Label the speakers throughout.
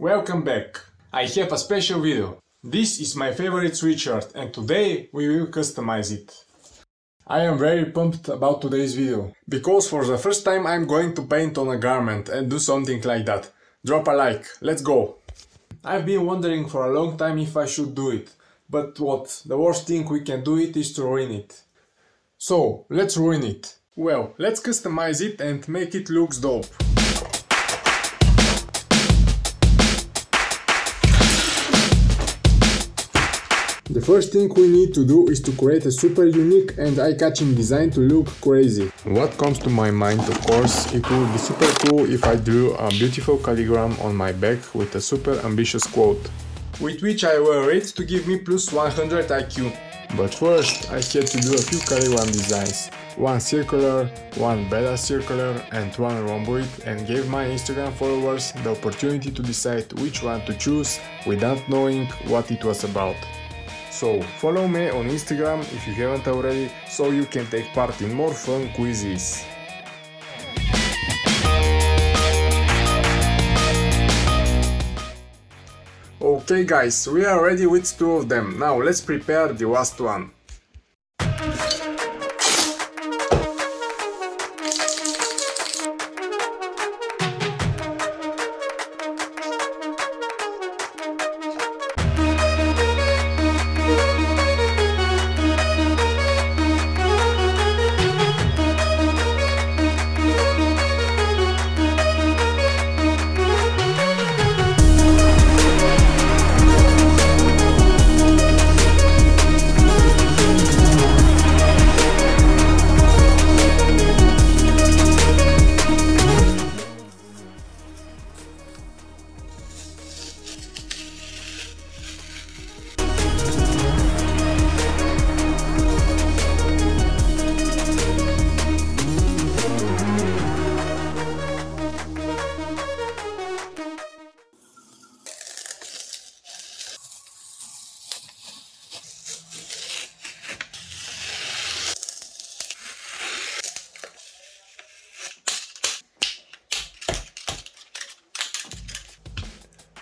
Speaker 1: Welcome back! I have a special video. This is my favorite sweatshirt and today we will customize it. I am very pumped about today's video, because for the first time I'm going to paint on a garment and do something like that. Drop a like, let's go! I've been wondering for a long time if I should do it, but what, the worst thing we can do it is to ruin it. So, let's ruin it. Well, let's customize it and make it looks dope. First thing we need to do is to create a super unique and eye-catching design to look crazy. What comes to my mind, of course, it would be super cool if I drew a beautiful calligram on my back with a super ambitious quote. With which I wear it to give me plus 100 IQ. But first, I had to do a few calligram designs. One circular, one badass circular and one rhomboid and gave my Instagram followers the opportunity to decide which one to choose without knowing what it was about. So follow me on Instagram if you haven't already, so you can take part in more fun quizzes. Okay guys, we are ready with two of them, now let's prepare the last one.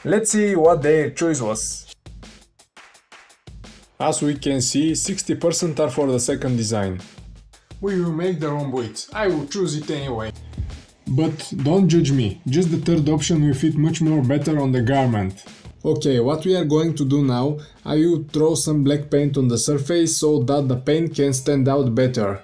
Speaker 1: Let's see what their choice was. As we can see, 60% are for the second design. We will make the rhomboid, I will choose it anyway. But don't judge me, just the third option will fit much more better on the garment. Okay, what we are going to do now, I will throw some black paint on the surface so that the paint can stand out better.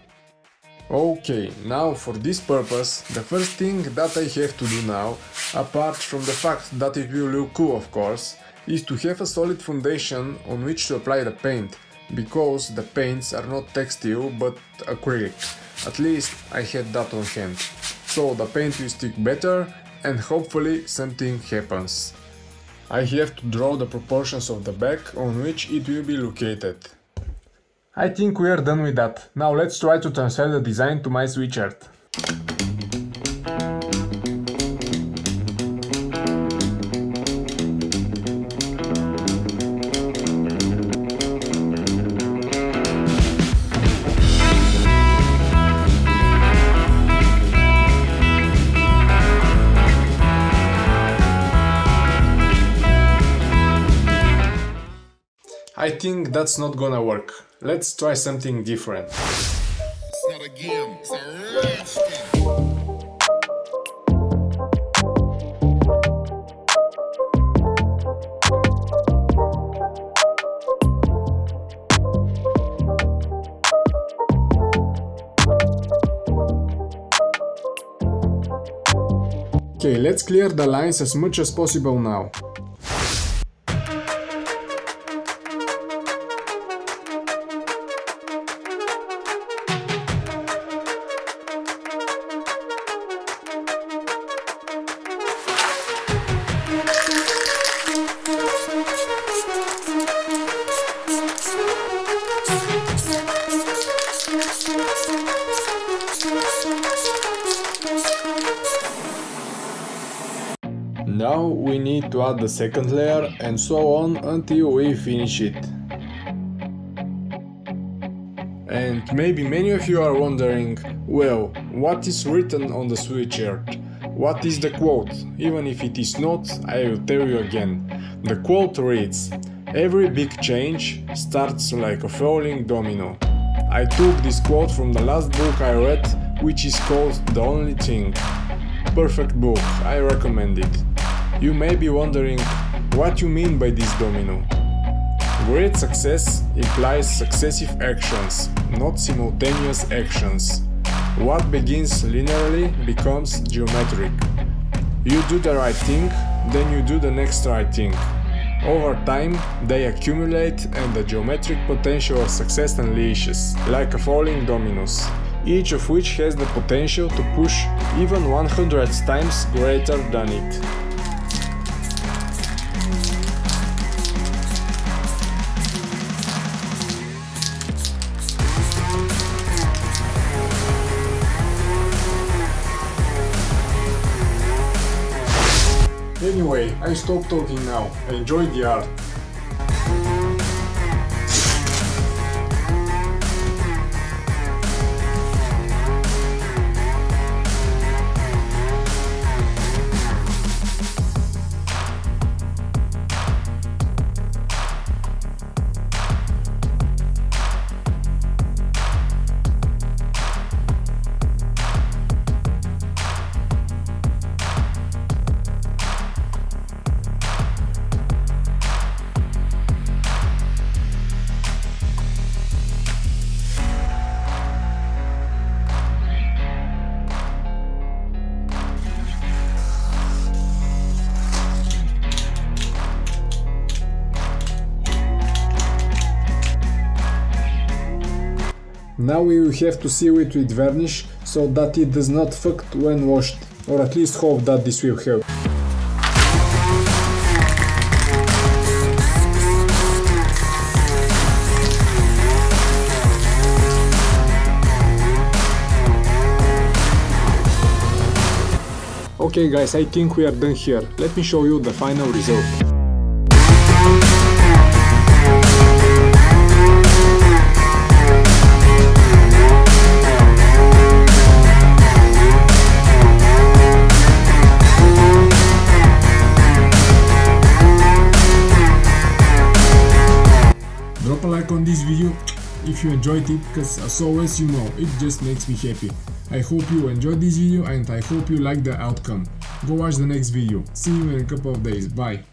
Speaker 1: Okay, now for this purpose, the first thing that I have to do now, apart from the fact that it will look cool of course, is to have a solid foundation on which to apply the paint, because the paints are not textile but acrylic. At least I had that on hand. So the paint will stick better and hopefully something happens. I have to draw the proportions of the back on which it will be located. I think we are done with that. Now let's try to transfer the design to my sweatshirt. I think that's not gonna work. Let's try something different.
Speaker 2: It's not a game, it's a rich
Speaker 1: Okay, let's clear the lines as much as possible now. Now we need to add the second layer and so on until we finish it. And maybe many of you are wondering, well, what is written on the sweatshirt? What is the quote? Even if it is not, I will tell you again. The quote reads Every big change starts like a falling domino. I took this quote from the last book I read, which is called The Only Thing. Perfect book, I recommend it. You may be wondering what you mean by this domino. Great success implies successive actions, not simultaneous actions. What begins linearly becomes geometric. You do the right thing, then you do the next right thing. Over time, they accumulate and the geometric potential of success unleashes, like a falling dominoes, each of which has the potential to push even 100 times greater than it. Anyway, I stop talking now. Enjoy the art. Now we will have to seal it with varnish so that it does not fuck when washed, or at least hope that this will help. Okay guys, I think we are done here. Let me show you the final result. Drop a like on this video if you enjoyed it because as always you know it just makes me happy. I hope you enjoyed this video and I hope you like the outcome. Go watch the next video. See you in a couple of days. Bye.